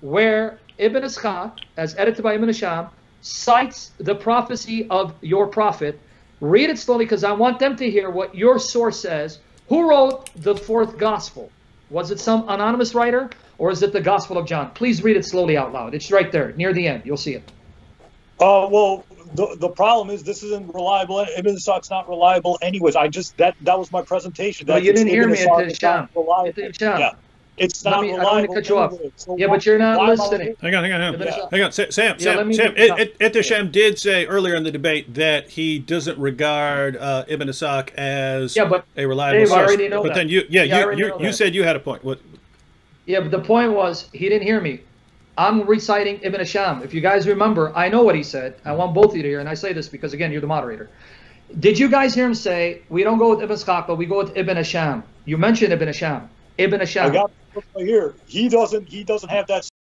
where Ibn Ishaq, as edited by Ibn Hisham, cites the prophecy of your prophet. Read it slowly because I want them to hear what your source says. Who wrote the fourth gospel? Was it some anonymous writer or is it the Gospel of John? Please read it slowly out loud. It's right there near the end. You'll see it. Uh, well, the the problem is this isn't reliable. Ibn Ishaq's not reliable, anyways. I just that that was my presentation. That you didn't hear Ibn me Ishaq the is not Sham. reliable. At the Sham. Yeah, it's not me- I don't wanna cut you off. So Yeah, but you're not why am I listening. Hang on, hang on, hang on. Ishaq. Hang on. Sam, Sam, Yeah, let Sam, me Sam get it, it, Ehteshaam did say earlier in the debate that he doesn't regard uh, Ibn Ishaq as Yeah, but a reliable Dave, I source. already know but that. then you, yeah, Yeah, you, you, you said you had a point. What? Yeah, but the point was he didn't hear me. I'm reciting Ibn Hisham. If you guys remember, I know what he said. I want both of you to hear, and I say this because again, you're the moderator. Did you guys hear him say we don't go with Ibn Ishaq, but we go with Ibn Hisham? You mentioned Ibn Hisham. Ibn I Hisham. Here. He doesn't. He doesn't have that